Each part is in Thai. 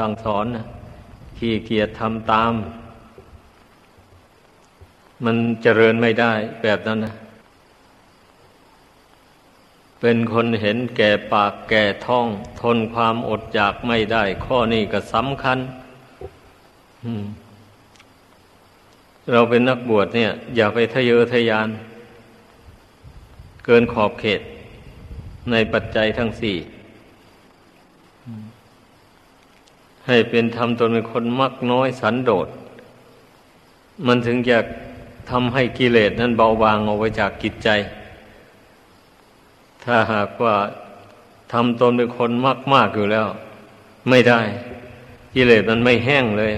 สั่งสอนนะขี้เกียจทำตาม มันเจริญไม่ได้แบบนั้นนะเป็นคนเห็นแก่ปากแก่ท้อง ทนความอดอยากไม่ได้ ข้อนี้ก็สำคัญเราเป็นนักบวชเนี่ย อย่าไปทะเยอทะยาน เกินขอบเขต ในปัจจัยทั้งสี่ ให้เป็นทำตนเป็นคนมักน้อยสันโดษ มันถึงจะทำให้กิเลสนั้นเบาบางออกไปจากกิจใจ ถ้าหากว่าทำตนเป็นคนมากมากอยู่แล้ว ไม่ได้ กิเลสมันไม่แห้งเลย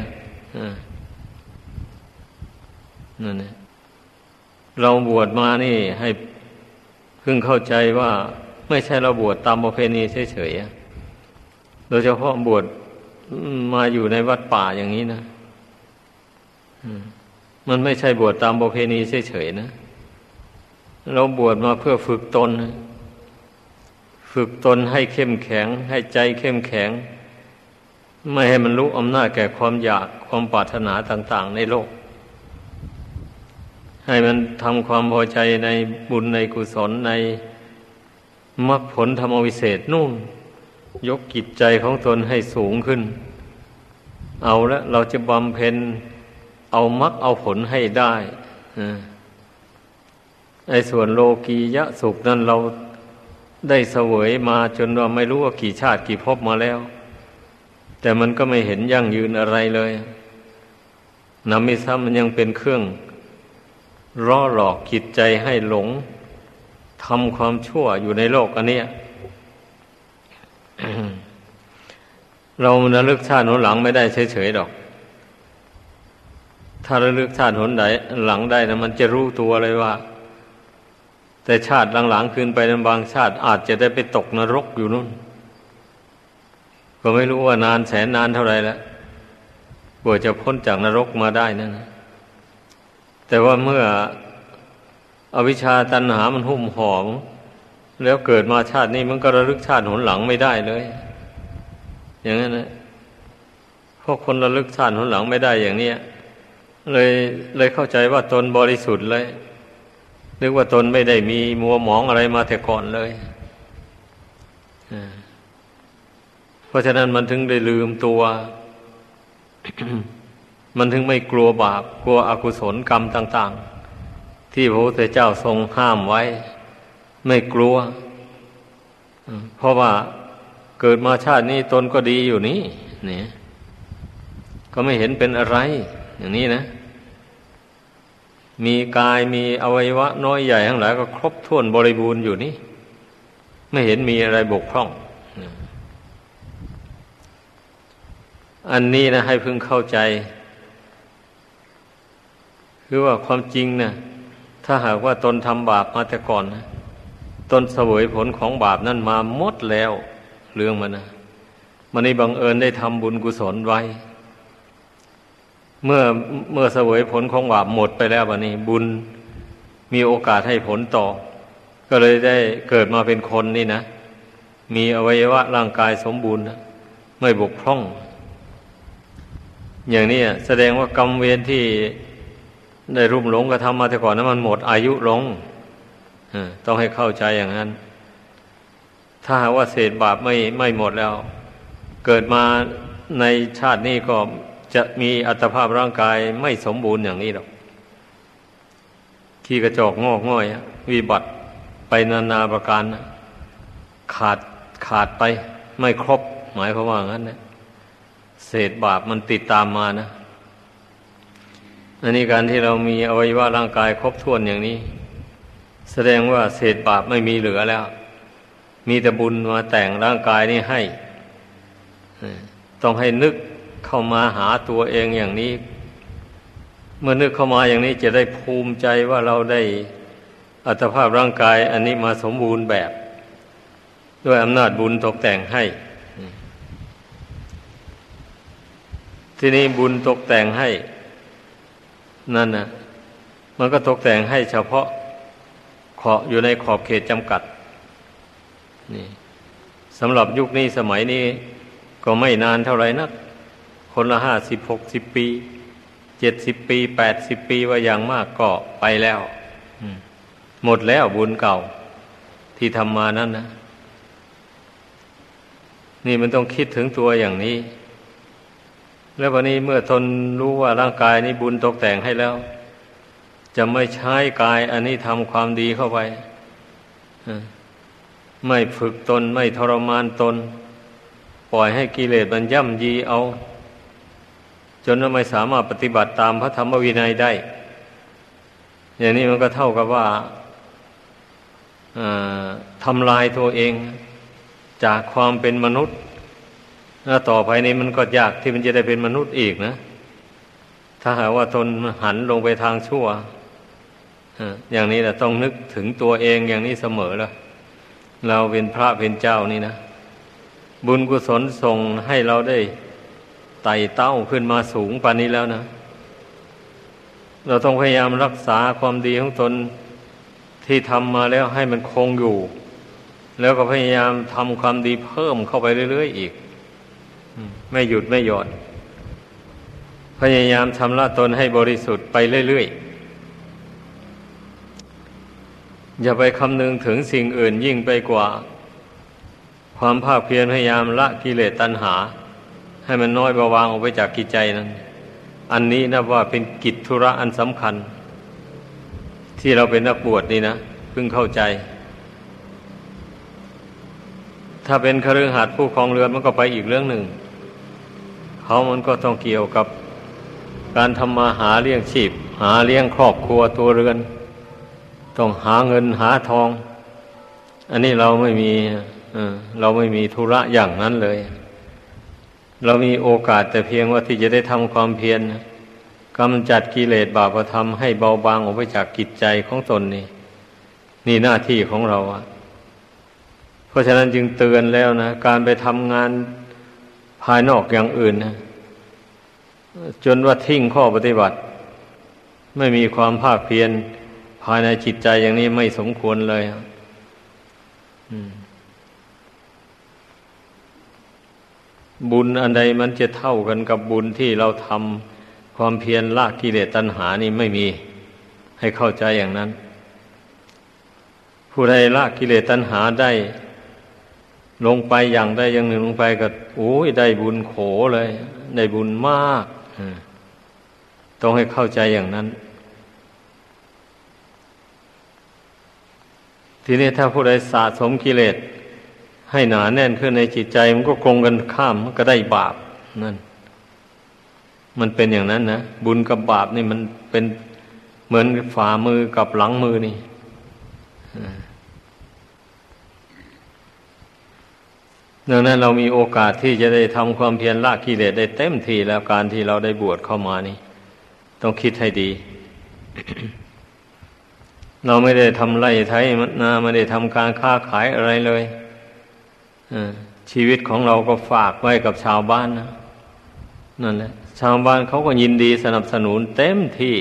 นั่นเองเราบวชมานี่ให้เพิ่งเข้าใจว่า ไม่ใช่เราบวชตามประเพณีเฉยๆโดยเฉพาะบวช มาอยู่ในวัดป่าอย่างนี้นะมันไม่ใช่บวชตามประเพณีเฉยๆนะ เราบวชมาเพื่อฝึกตน ฝึกตนให้เข้มแข็ง ให้ใจเข้มแข็ง ไม่ให้มันรู้อำนาจแก่ความอยากความปรารถนาต่าง ๆ ในโลก ให้มันทำความพอใจในบุญในกุศลในมรรคผลธรรมวิเศษนู่น ยกกิจใจของตนให้สูงขึ้น เอาละเราจะบำเพ็ญเอามักเอาผลให้ได้ไอ้ส่วนโลกียะสุขนั้นเราได้เสวยมาจนว่าไม่รู้ว่ากี่ชาติกี่ภพมาแล้ว แต่มันก็ไม่เห็นยั่งยืนอะไรเลยนำมิซ้ำมันยังเป็นเครื่องร่อหลอกจิตใจให้หลงทำความชั่วอยู่ในโลกอันนี้ เราระลึกชาติหนหลังไม่ได้เฉยๆดอก ถ้าระลึกชาติหนใดหลังได้นะมันจะรู้ตัวเลยว่า แต่ชาติหลังๆขึ้นไปในบางชาติอาจจะได้ไปตกนรกอยู่นู่น ก็ไม่รู้ว่านานแสนนานเท่าไรแล้วกว่าจะพ้นจากนรกมาได้นั่นนะแต่ว่าเมื่ออวิชชาตันหามันหุ้มห่อม แล้วเกิดมาชาตินี้มันก็ระลึกชาติหนหลังไม่ได้เลย อย่างนั้นนะพวกคนระลึกชาติหนหลังไม่ได้อย่างนี้เลยเลยเข้าใจว่าตนบริสุทธิ์เลย นึกว่าตนไม่ได้มีมัวหมองอะไรมาแต่ก่อนเลยเพราะฉะนั้นมันถึงได้ลืมตัว มันถึงไม่กลัวบาป กลัวอกุศลกรรมต่าง ๆ ที่พระพุทธเจ้าทรงห้ามไว้ ไม่กลัว เพราะว่าเกิดมาชาตินี้ตนก็ดีอยู่นี่เนี่ยก็ไม่เห็นเป็นอะไร อย่างนี้นะ มีกายมีอวัยวะ น้อยใหญ่ทั้งหลายก็ครบถ้วนบริบูรณ์อยู่นี่ ไม่เห็นมีอะไรบกพร่อง อันนี้นะ ให้พึงเข้าใจ คือว่าความจริงนะถ้าหากว่าตนทำบาปมาแต่ก่อนนะ ตนเสวยผลของบาปนั้นมาหมดแล้ว เรื่องมันนะมันนี่บังเอิญได้ทำบุญกุศลไว้ เมื่อเมื่อเสวยผลของบาปหมดไปแล้ววันนี้ บุญมีโอกาสให้ผลต่อ ก็เลยได้เกิดมาเป็นคนนี่นะมีอวัยวะร่างกายสมบูรณ์ไม่บกพร่อง อย่างนี้แสดงว่ากรรมเวรที่ได้รุ่มหลงกระทำมาแต่ก่อนนั้นมันหมดอายุลง ต้องให้เข้าใจอย่างนั้น ถ้าว่าเศษบาปไม่ไม่หมดแล้ว เกิดมาในชาตินี้ก็จะมีอัตภาพร่างกายไม่สมบูรณ์อย่างนี้หรอกขี้กระจอกงอกง่อยวิบัติไปนานาประการขาดขาดไปไม่ครบ หมายความว่างั้นนะเศษบาปมันติดตามมานะ อันนี้การที่เรามีอวัยวะร่างกายครบถ้วนอย่างนี้ แสดงว่าเศษบาปไม่มีเหลือแล้ว มีแต่บุญมาแต่งร่างกายนี้ให้ ต้องให้นึกเข้ามาหาตัวเองอย่างนี้ เมื่อนึกเข้ามาอย่างนี้จะได้ภูมิใจว่าเราได้อัตภาพร่างกาย อันนี้มาสมบูรณ์แบบ ด้วยอำนาจบุญตกแต่งให้ ที่นี้บุญตกแต่งให้ นั่นนะมันก็ตกแต่งให้เฉพาะ ขออยู่ในขอบเขตจำกัด นี่สำหรับยุคนี้สมัยนี้ก็ไม่นานเท่าไหร่นัก คนละห้าสิบหกสิบปี เจ็ดสิบปีแปดสิบปีว่าอย่างมากก็ไปแล้วหมดแล้วบุญเก่า ที่ทำมานั้นนะ นี่มันต้องคิดถึงตัวอย่างนี้ แล้ววันนี้เมื่อทนรู้ว่าร่างกายนี้บุญตกแต่งให้แล้ว จะไม่ใช้กายอันนี้ทำความดีเข้าไปไม่ฝึกตนไม่ทรมานตน ปล่อยให้กิเลสมันย่ำยีเอา จนไม่สามารถปฏิบัติตามพระธรรมวินัยได้ อย่างนี้มันก็เท่ากับว่าทำลายตัวเอง จากความเป็นมนุษย์ล้วต่อไปนี้มันก็ยากที่มันจะได้เป็นมนุษย์อีกนะ ถ้าหากว่าตนหันลงไปทางชั่ว อย่างนี้แหละต้องนึกถึงตัวเองอย่างนี้เสมอแล้วเราเป็นพระเป็นเจ้านี่นะ บุญกุศลส่งให้เราได้ไต่เต้าขึ้นมาสูงปานนี้แล้วนะ เราต้องพยายามรักษาความดีของตนที่ทำมาแล้วให้มันคงอยู่ แล้วก็พยายามทำความดีเพิ่มเข้าไปเรื่อยๆอีกไม่หยุดไม่หย่อนพยายามชำระตนให้บริสุทธิ์ไปเรื่อยๆ อย่าไปคำนึงถึงสิ่งอื่นยิ่งไปกว่า ความภาคเพียรพยายามละกิเลสตัณหา ให้มันน้อยเบาบางออกไปจากกิจใจนั้น อันนี้นับว่าเป็นกิจธุระอันสำคัญ ที่เราเป็นนักบวชนี่นะเพิ่งเข้าใจ ถ้าเป็นคฤหัสถ์ผู้ครองเรือนมันก็ไปอีกเรื่องหนึ่ง เขามันก็ต้องเกี่ยวกับการทำมาหาเลี้ยงชีพ หาเลี้ยงครอบครัวตัวเรือน ต้องหาเงินหาทอง อันนี้เราไม่มีเราไม่มีธุระอย่างนั้นเลย เรามีโอกาสแต่เพียงว่าที่จะได้ทำความเพียรกำจัดกิเลสบาปธรรมให้เบาบางออกไปจากกิจใจของตนนี่ นี่หน้าที่ของเราอะเพราะฉะนั้นจึงเตือนแล้วนะ การไปทำงานภายนอกอย่างอื่นนะจนว่าทิ้งข้อปฏิบัติ ไม่มีความภาคเพียรายในจิตใจอย่างนี้ไม่สมควรเลยบุญอันใดมันจะเท่ากันกับบุญที่เราทำความเพียรละกิเลสตัณหานี่ไม่มี ให้เข้าใจอย่างนั้น ผู้ใดละกิเลสตัณหาได้ ลงไปอย่างได้อย่างหนึ่งลงไปก็โอ้ยได้บุญโขเลย ได้บุญมากต้องให้เข้าใจอย่างนั้น ทีนี้ถ้าผู้ใดสะสมกิเลสให้หนาแน่นขึ้นในจิตใจมันก็คงกันข้ามมันก็ได้บาปนั่น มันเป็นอย่างนั้นนะบุญกับบาปนี่มันเป็นเหมือนฝ่ามือกับหลังมือนี่ดังนั้นเรามีโอกาสที่จะได้ทำความเพียรละกิเลสได้เต็มทีแล้วการที่เราได้บวชเข้ามานี่ ต้องคิดให้ดี เราไม่ได้ทำไรไทยนาไม่ได้ทำการค้าขายอะไรเลยชีวิตของเราก็ฝากไว้กับชาวบ้านนะนั่นแหละชาวบ้านเขาก็ยินดีสนับสนุนเต็มที่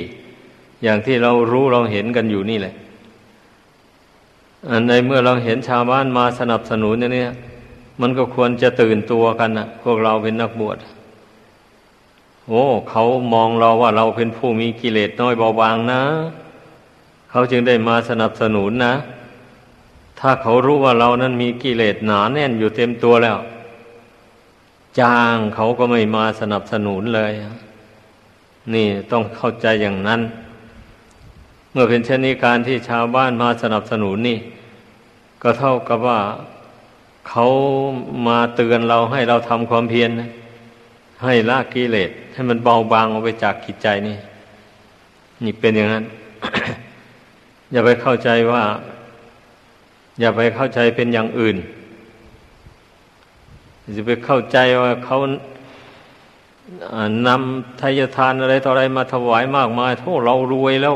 อย่างที่เรารู้เราเห็นกันอยู่นี่แหละ อันในเมื่อเราเห็นชาวบ้านมาสนับสนุนอย่างนี้มันก็ควรจะตื่นตัวกันนะพวกเราเป็นนักบวชโอ้เขามองเราว่าเราเป็นผู้มีกิเลสน้อยเบาบางนะ เขาจึงได้มาสนับสนุนนะ ถ้าเขารู้ว่าเรานั้นมีกิเลสหนาแน่นอยู่เต็มตัวแล้ว จ้างเขาก็ไม่มาสนับสนุนเลย นี่ต้องเข้าใจอย่างนั้น เมื่อเป็นเช่นนี้การที่ชาวบ้านมาสนับสนุนนี่ ก็เท่ากับว่าเขามาเตือนเราให้เราทำความเพียรนะให้ละกิเลสให้มันเบาบางออกไปจากกิจใจนี่นี่เป็นอย่างนั้น อย่าไปเข้าใจว่า อย่าไปเข้าใจเป็นอย่างอื่นจะไปเข้าใจว่าเขานำทายทานอะไรต่ออะไรมาถวายมากมายโทษเรารวยแล้ว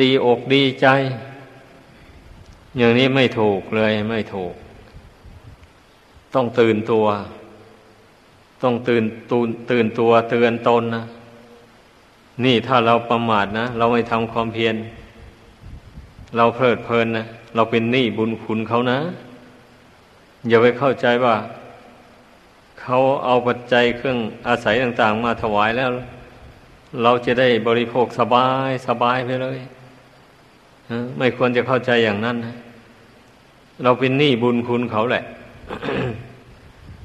ดีอกดีใจ อย่างนี้ไม่ถูกเลยไม่ถูก ต้องตื่นตัว ต้องตื่นตูนตื่นตัวเตือนตนนะนี่ถ้าเราประมาทนะ เราไม่ทำความเพียร เราเพลิดเพลินนะเราเป็นหนี้บุญคุณเขานะ อย่าไปเข้าใจว่า เขาเอาปัจจัยเครื่องอาศัยต่าง ๆ มาถวายแล้ว เราจะได้บริโภคสบายสบายไปเลยไม่ควรจะเข้าใจอย่างนั้นนะเราเป็นหนี้บุญคุณเขาแหละ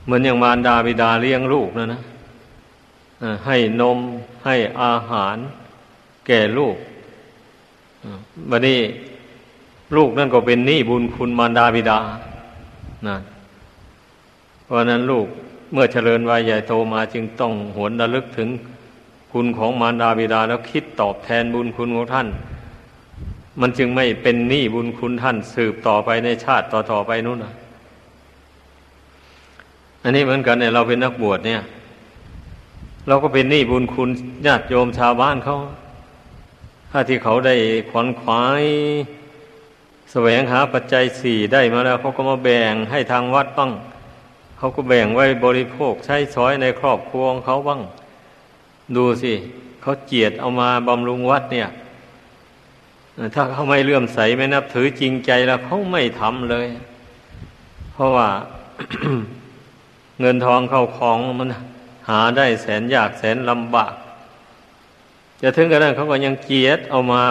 เหมือนอย่างมารดาบิดาเลี้ยงลูกนะนะให้นมให้อาหาร แก่ลูกบัดนี้ ลูกนั่นก็เป็นหนี้บุญคุณมารดาบิดานะเพราะนั้นลูกเมื่อเจริญวัยใหญ่โตมาจึงต้องหวนระลึกถึงคุณของมารดาบิดาแล้วคิดตอบแทนบุญคุณของท่าน มันจึงไม่เป็นหนี้บุญคุณท่านสืบต่อไปในชาติต่อๆไปนู่นนะอันนี้เหมือนกันเนี่ยเราเป็นนักบวชเนี่ย เราก็เป็นหนี้บุญคุณญาติโยมชาวบ้านเขาถ้าที่เขาได้ขวนขวาย แสวงหาปัจจัยสี่ได้มาแล้วเขาก็มาแบ่งให้ทางวัดบ้างเขาก็แบ่งไว้บริโภคใช้สอยในครอบครัวของเขาบ้าง ดูสิเขาเจียดเอามาบำรุงวัดเนี่ย ถ้าเขาไม่เลื่อมใสไม่นับถือจริงใจแล้วเขาไม่ทำเลย เพราะว่าเงินทองเข้าของมันหาได้แสนยากแสนลำบากจะถึงกระนั้นเขาก็ยังเกียดเอามา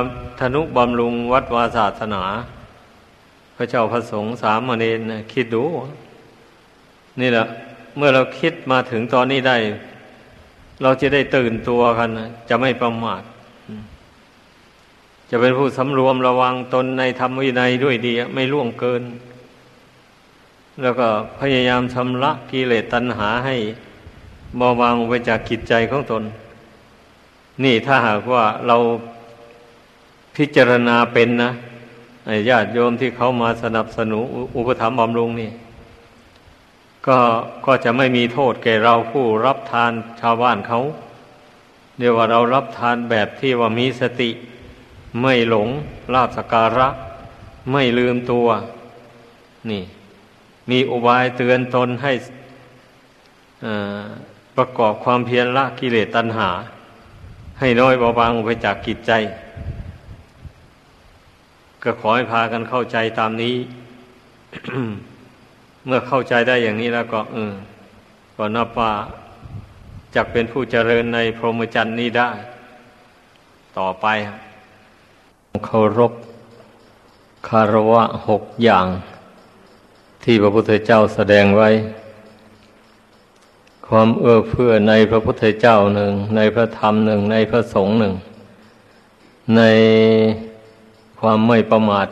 ธนุบำรุงวัดวาศาสนา พระเจ้าพระสงฆ์สามเณรคิดดู นี่แหละ เมื่อเราคิดมาถึงตอนนี้ได้ เราจะได้ตื่นตัวกัน จะไม่ประมาทจะเป็นผู้สำรวมระวังตนในธรรมวินัยด้วยดี ไม่ล่วงเกิน แล้วก็พยายามชำระกิเลสตัณหาให้เบาบางไปจากกิจใจของตน นี่ถ้าหากว่าเราพิจารณาเป็นนะ ญาติโยมที่เขามาสนับสนุนอุปถัมภ์บำรุงนี่ ก็ก็จะไม่มีโทษแก่เราผู้รับทานชาวบ้านเขาเรียกว่าเรารับทานแบบที่ว่ามีสติ ไม่หลงลาบสการะ ไม่ลืมตัว นี่ มีอุบายเตือนตนให้ประกอบความเพียรละกิเลสตัณหา ให้น้อยเบาบางไปจากกิจใจ ก็ขอให้พากันเข้าใจตามนี้ เมื่อเข้าใจได้อย่างนี้แล้วก็เออก็นับว่าจะเป็นผู้เจริญในพรหมจรรย์นี้ได้ ต่อไปเคารพคารวะหกอย่าง ที่พระพุทธเจ้าแสดงไว้ ความเอื้อเฟื้อในพระพุทธเจ้าหนึ่งในพระธรรมหนึ่งในพระสงฆ์หนึ่งใน ความไม่ประมาท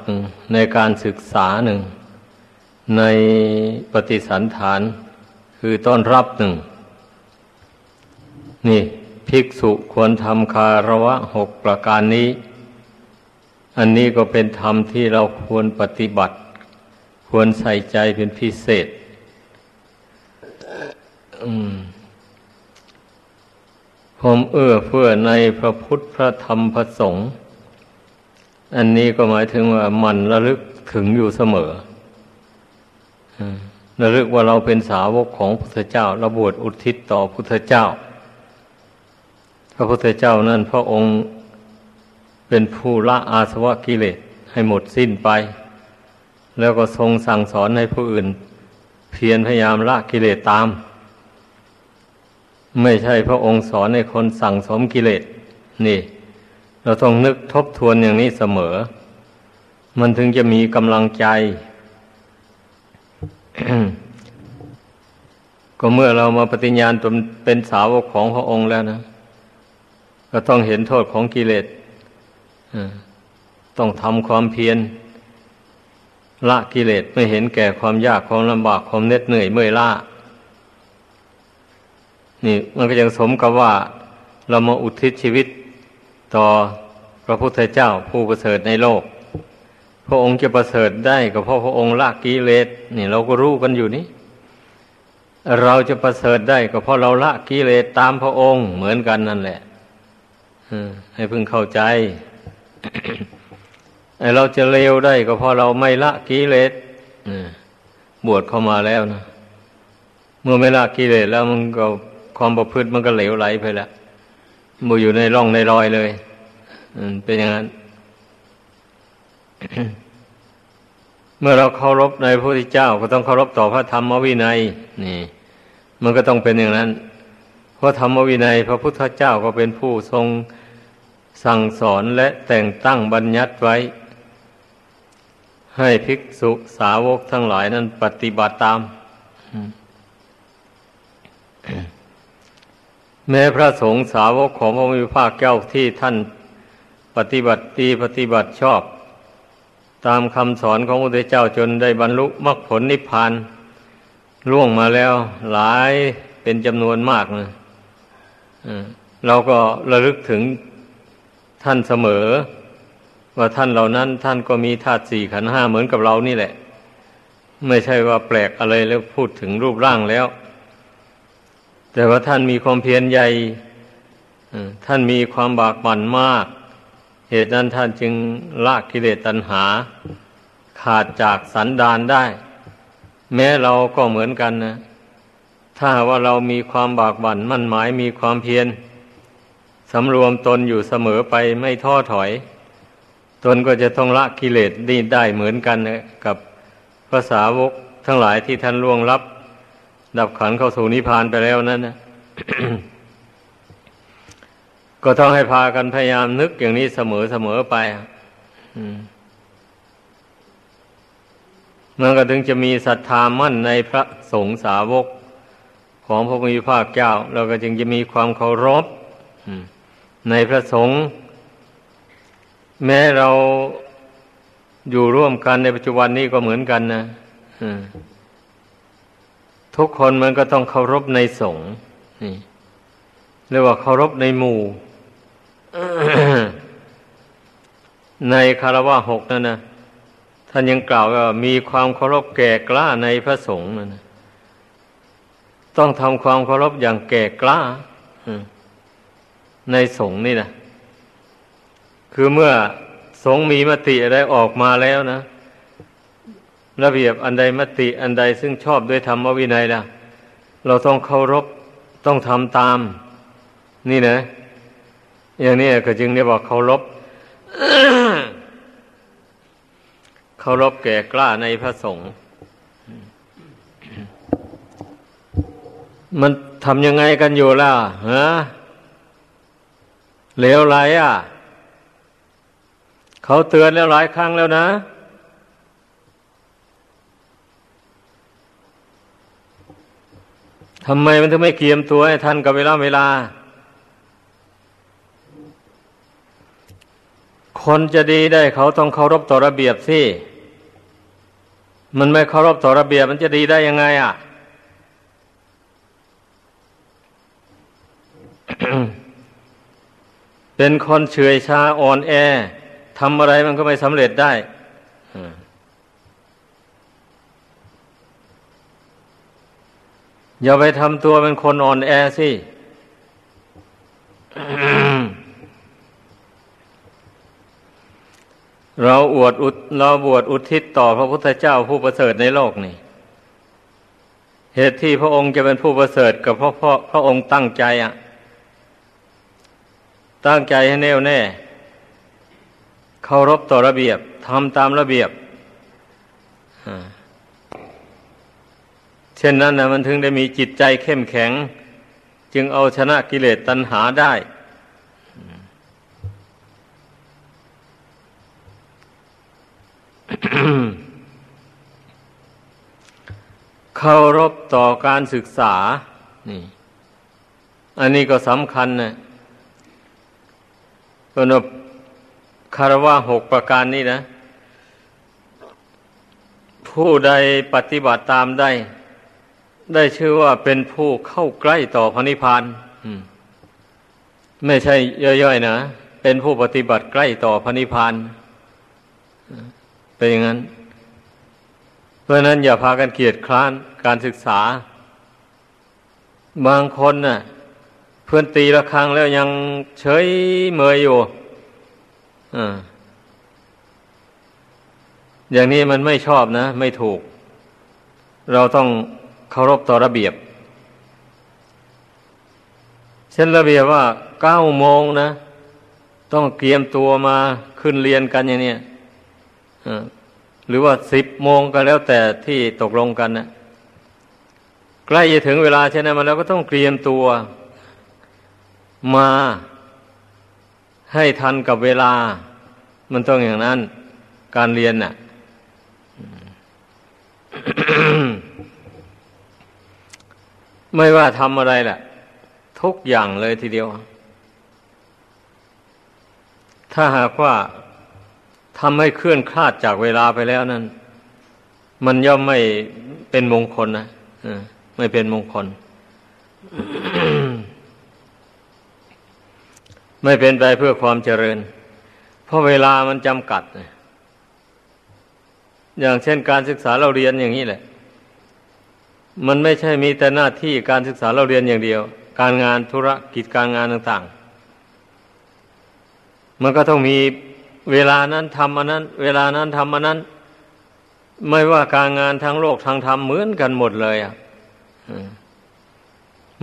ในการศึกษาหนึ่ง ในปฏิสันฐานคือต้อนรับหนึ่ง นี่ภิกษุควรทำคารวะหกประการนี้ อันนี้ก็เป็นธรรมที่เราควรปฏิบัติ ควรใส่ใจเป็นพิเศษผมเอื้อเพื่อในพระพุทธพระธรรมพระสงฆ์ อันนี้ก็หมายถึงว่ามันระลึกถึงอยู่เสมอระลึกว่าเราเป็นสาวกของพุทธเจ้าระบวชอุทิศต่อพุทธเจ้า พระพุทธเจ้านั่นพระองค์เป็นผู้ละอาสวะกิเลสให้หมดสิ้นไป แล้วก็ทรงสั่งสอนให้ผู้อื่น เพียรพยายามละกิเลสตาม ไม่ใช่พระองค์สอนให้คนสั่งสมกิเลสนี่ เราต้องนึกทบทวนอย่างนี้เสมอ มันถึงจะมีกำลังใจ ก็เมื่อเรามาปฏิญญาณตนเป็นสาวกของพระองค์แล้วนะ ก็ต้องเห็นโทษของกิเลสต้องทำความเพียรละกิเลสไม่เห็นแก่ความยากความลำบากความเหน็ดเหนื่อยเมื่อยล้านี่ มันก็ยังสมกับว่า เรามาอุทิศชีวิต ต่อพระพุทธเจ้าผู้ประเสริฐในโลก พระองค์จะประเสริฐได้ก็เพราะพระองค์ละกิเลสนี่เราก็รู้กันอยู่นี่เราจะประเสริฐได้ก็เพราะเราละกิเลสตามพระองค์เหมือนกันนั่นแหละให้พึงเข้าใจเราจะเลวได้ก็เพราะเราไม่ละกิเลสบวชเข้ามาแล้วนะ เมื่อไม่ละกิเลสแล้วมันก็ความประพฤติมันก็เหลวไหลไปแล้ว มูอยู่ในร่องในรอยเลยเป็นอย่างนั้น เมื่อเราเคารพในพระพุทธเจ้า ก็ต้องเคารพต่อพระธรรมวินัย นี่ มันก็ต้องเป็นอย่างนั้น เพราะธรรมวินัย พระพุทธเจ้าก็เป็นผู้ทรงสั่งสอนและแต่งตั้งบัญญัติไว้ ให้ภิกษุสาวกทั้งหลายนั้นปฏิบัติตาม แม้พระสงฆ์สาวกของพระมีภาคเจ้าที่ท่านปฏิบัติดีปฏิบัติชอบ ตามคำสอนของพระพุทธเจ้าจนได้บรรลุมรรคผลนิพพานล่วงมาแล้วหลายเป็นจำนวนมากนะเราก็ระลึกถึงท่านเสมอ ว่าท่านเหล่านั้นท่านก็มีธาตุสี่ขันห้าเหมือนกับเรานี่แหละ ไม่ใช่ว่าแปลกอะไรแล้วพูดถึงรูปร่างแล้ว แต่ว่าท่านมีความเพียรใหญ่ท่านมีความบากบั่นมาก เหตุนั้นท่านจึงละกิเลสตัณหา ขาดจากสันดานได้ แม้เราก็เหมือนกันนะ ถ้าว่าเรามีความบากบั่นมั่นหมายมีความเพียรสำรวมตนอยู่เสมอไปไม่ท้อถอย ตนก็จะต้องละกิเลสได้เหมือนกันนะกับภาษาวกทั้งหลายที่ท่านล่วงลับ ดับขันเข้าสู่นิพพานไปแล้วนั้นนะก็ต้องให้พากันพยายามนึกอย่างนี้เสมอเสมอไปมันก็ถึงจะมีศรัทธามั่นในพระสงฆ์สาวก ของพระพุทธภาคเจ้า เราก็จึงจะมีความเคารพในพระสงฆ์แม้เราอยู่ร่วมกันในปัจจุบันนี้ก็เหมือนกันนะ ทุกคนมันก็ต้องเคารพในสงฆ์เรียกว่าเคารพในหมู่ ในคารวะหกนั่นนะท่านยังกล่าวว่ามีความเคารพแก่กล้าในพระสงฆ์นั่นนะต้องทำความเคารพอย่างแก่กล้าในสงฆ์นี่นะคือเมื่อสงฆ์มีมติอะไรออกมาแล้วนะ ระเบียบอันใดมติอันใดซึ่งชอบด้วยธรรมวินัยละเราต้องเคารพต้องทำตาม นี่นะ อย่างนี้ก็จึงได้บอกเคารพเคารพแก่กล้าในพระสงฆ์มันทำยังไงกันอยู่ล่ะฮะเหลวไหลอะ เขาเตือนแล้วหลายครั้งแล้วนะ ทำไมมันถึงไม่เกียมตัวให้ทันกับเวลาเวลา คนจะดีได้เขาต้องเคารพต่อระเบียบสิมันไม่เคารพต่อระเบียบมันจะดีได้ยังไงอะเป็นคนเฉยชาอ่อนแอทำอะไรมันก็ไม่สำเร็จได้ อย่าไปทำตัวเป็นคนอ่อนแอสิ เราอวดอุเราบวชอุทิศต่อพระพุทธเจ้าผู้ประเสริฐในโลกนี่ เหตุที่พระองค์จะเป็นผู้ประเสริฐกับพระพระพระองค์ตั้งใจอะ ตั้งใจให้แน่วแน่เคารพต่อระเบียบทำตามระเบียบ เช่นนั้นนะมันถึงได้มีจิตใจเข้มแข็ง จึงเอาชนะกิเลสตัณหาได้ เคารพต่อการศึกษา นี่ อันนี้ก็สำคัญนะก็นบคารวะหกประการนี้นะ ผู้ใดปฏิบัติตามได้ ได้ชื่อว่าเป็นผู้เข้าใกล้ต่อพระนิพพานไม่ใช่ย่อยๆนะ เป็นผู้ปฏิบัติใกล้ต่อพระนิพพานเป็นอย่างนั้น เพราะนั้นอย่าพากันเกียดคร้านการศึกษา บางคนนะ่ะพื่อนตีละครั้งแล้วยังเฉยเมยอยู่ออย่างนี้มันไม่ชอบนะ ไม่ถูก เราต้อง เคารพต่อระเบียบ เช่นระเบียบว่าเก้าโมงนะ ต้องเตรียมตัวมาขึ้นเรียนกันอย่างนี้หรือว่าสิบโมงก็แล้วแต่ที่ตกลงกันนะใกล้จะถึงเวลาใช่ไหมมาแล้วก็ต้องเตรียมตัวมาให้ทันกับเวลา มันต้องอย่างนั้น การเรียนน่ะ ไม่ว่าทำอะไรแหละ ทุกอย่างเลยทีเดียว ถ้าหากว่าทำให้เคลื่อนคลาดจากเวลาไปแล้วนั้น มันย่อมไม่เป็นมงคลนะไม่เป็นมงคล ไม่เป็นไปเพื่อความเจริญ เพราะเวลามันจำกัด อย่างเช่นการศึกษาเราเรียนอย่างนี้แหละ มันไม่ใช่มีแต่หน้าที่การศึกษาเราเรียนอย่างเดียว การงานธุรกิจการงานต่างๆ มันก็ต้องมีเวลานั้นทำอันนั้น เวลานั้นทำอันนั้น ไม่ว่าการงานทั้งโลกทางธรรมเหมือนกันหมดเลยอะ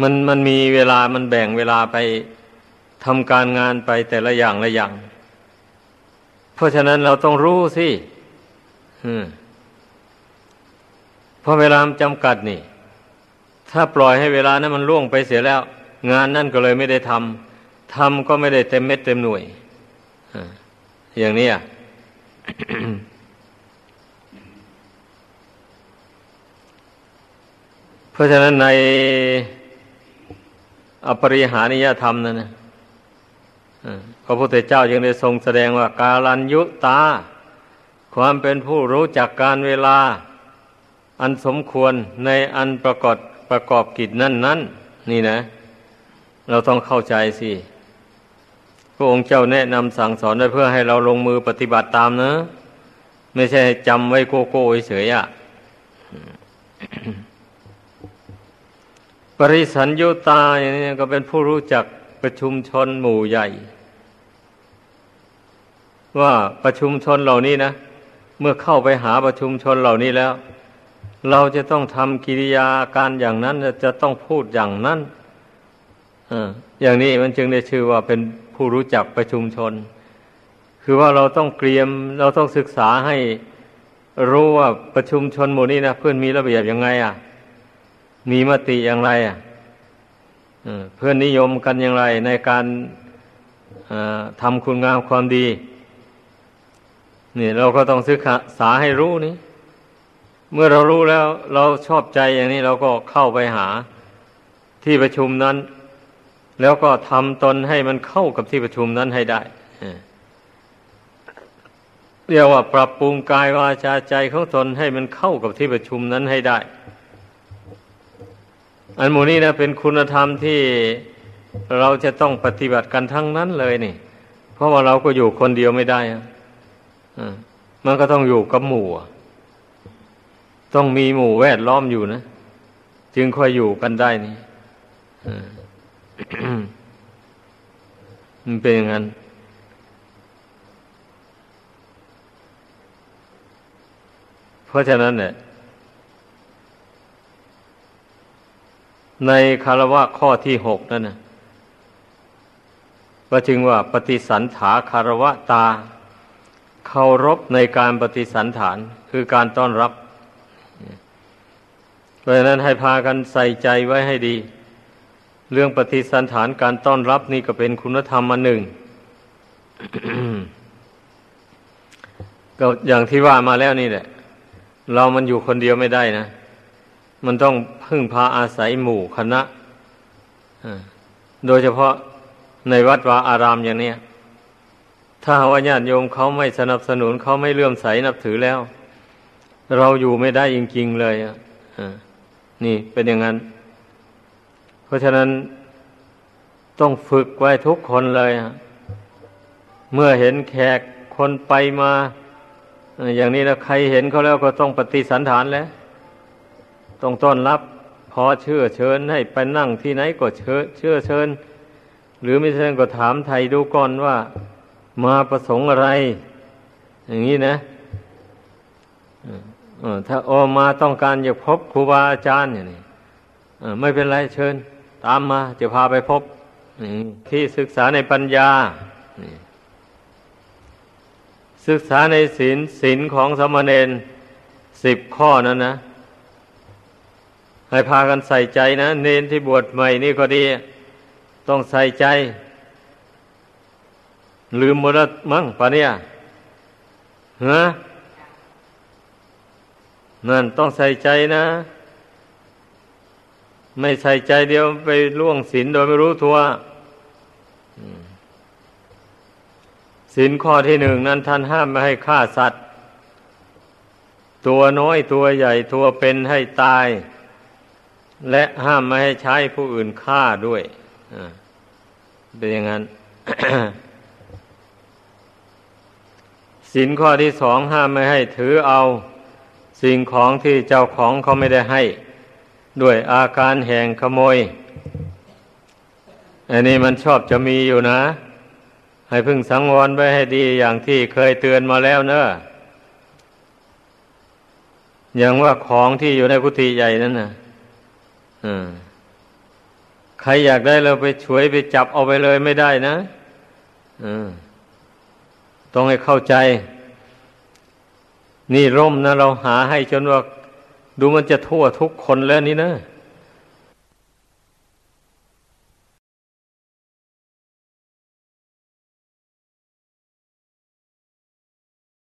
มันมันมีเวลามันแบ่งเวลาไปทำการงานไปแต่ละอย่างละอย่าง เพราะฉะนั้นเราต้องรู้สิเพ ราะเวลาจำกัดนี่ ถ้าปล่อยให้เวลานั้นมันล่วงไปเสียแล้ว งานนั่นก็เลยไม่ได้ทำทำก็ไม่ได้เต็มเม็ดเต็มหน่วยอย่างนี้อะเพราะฉะนั้นในอปริหานิยธรรมนั่นนะพระพุทธเจ้ายังได้ทรงแสดงว่ากาลัญยุตา ความเป็นผู้รู้จักการเวลา อันสมควรในอันประกอบประกอบกิจนั่นนั้นนี่นะ เราต้องเข้าใจสิพระองค์เจ้าแนะนำสั่งสอนได้เพื่อให้เราลงมือปฏิบัติตามนะ ไม่ใช่จำไว้โกโก้เฉยอะปริสัญยุตาอย่างนี้ก็เป็นผู้รู้จักประชุมชนหมู่ใหญ่ ว่าประชุมชนเหล่านี้นะ เมื่อเข้าไปหาประชุมชนเหล่านี้แล้ว เราจะต้องทำกิริยาการอย่างนั้น จะต้องพูดอย่างนั้นอย่างนี้มันจึงได้ชื่อว่าเป็นผู้รู้จักประชุมชน คือว่าเราต้องเตรียม เราต้องศึกษาให้รู้ว่าประชุมชนหมู่นี้นะเพื่อนมีระเบียบยังไง อะ มีมติอย่างไร อะเพื่อนนิยมกันอย่างไรในการทำคุณงามความดี นี่เราก็ต้องศึกษาให้รู้นี่ เมื่อเรารู้แล้วเราชอบใจอย่างนี้เราก็เข้าไปหาที่ประชุมนั้น แล้วก็ทำตนให้มันเข้ากับที่ประชุมนั้นให้ได้เรียกว่าปรับปรุงกายวาจาใจของตนให้มันเข้ากับที่ประชุมนั้นให้ได้ อันหมูนี้นะเป็นคุณธรรมที่เราจะต้องปฏิบัติกันทั้งนั้นเลยนี่ เพราะว่าเราก็อยู่คนเดียวไม่ได้อะมันก็ต้องอยู่กับหมู่ ต้องมีหมู่แวดล้อมอยู่นะ จึงค่อยอยู่กันได้นี่มันเป็นอย่างนั้น เพราะฉะนั้นเนี่ยในคารวะข้อที่หกนั่นนะก็จึงว่าปฏิสันถาคารวะตาเคารพในการปฏิสันฐานคือการต้อนรับ ราะฉะนั้นให้พากันใส่ใจไว้ให้ดี เรื่องปฏิสันฐานการต้อนรับนี่ก็เป็นคุณธรรมอันหนึ่ง ก็อย่างที่ว่ามาแล้วนี่แหละ เรามันอยู่คนเดียวไม่ได้นะ มันต้องพึ่งพาอาศัยหมู่คณะโดยเฉพาะในวัดวาอารามอย่างนี้ถ้าว่าญาติโยมเขาไม่สนับสนุนเขาไม่เลื่อมใสนับถือแล้ว เราอยู่ไม่ได้จริงๆเลยอะ นี่เป็นอย่างนั้น เพราะฉะนั้นต้องฝึกไว้ทุกคนเลยเมื่อเห็นแขกคนไปมาอย่างนี้แล้วใครเห็นเขาแล้วก็ต้องปฏิสันฐานแล้วต้องต้อนรับพอเชื่อเชิญให้ไปนั่งที่ไหนก็เชื่อเชื่อเชิญ หรือไม่เช่นก็ถามไทยดูก่อนว่า มาประสงค์อะไร อย่างนี้นะ ถ้าออมาต้องการอยากพบครูบาอาจารย์อย่างนี้ไม่เป็นไรเชิญ ตามมาจะพาไปพบที่ศึกษาในปัญญาศึกษาในศีลศีลของสมณเณรสิบข้อนั้นนะ ให้พากันใส่ใจนะ เนนที่บวชใหม่นี่ก็ดี ต้องใส่ใจ ลืมหมดแล้วมั้งปะเนี่ยฮะ นั่นต้องใส่ใจนะ ไม่ใส่ใจเดียวไปล่วงศีลโดยไม่รู้ตัวศีลข้อที่หนึ่งนั้นท่านห้ามไม่ให้ฆ่าสัตว์ ตัวน้อยตัวใหญ่ตัวเป็นให้ตาย และห้ามไม่ให้ใช้ผู้อื่นฆ่าด้วยเป็นอย่างนั้นศีลข้อที่สองห้ามไม่ให้ถือเอา สิ่งของที่เจ้าของเขาไม่ได้ให้ ด้วยอาการแห่งขโมย อันนี้มันชอบจะมีอยู่นะ ให้พึ่งสังวรไว้ให้ดีอย่างที่เคยเตือนมาแล้วเนอะอย่างว่าของที่อยู่ในกุฏิใหญ่นั่นนะใครอยากได้เราไปช่วยไปจับเอาไปเลยไม่ได้นะต้องให้เข้าใจ นี่ร่มนะเราหาให้จนว่าดูมันจะทั่วทุกคนแล้วนี่นะ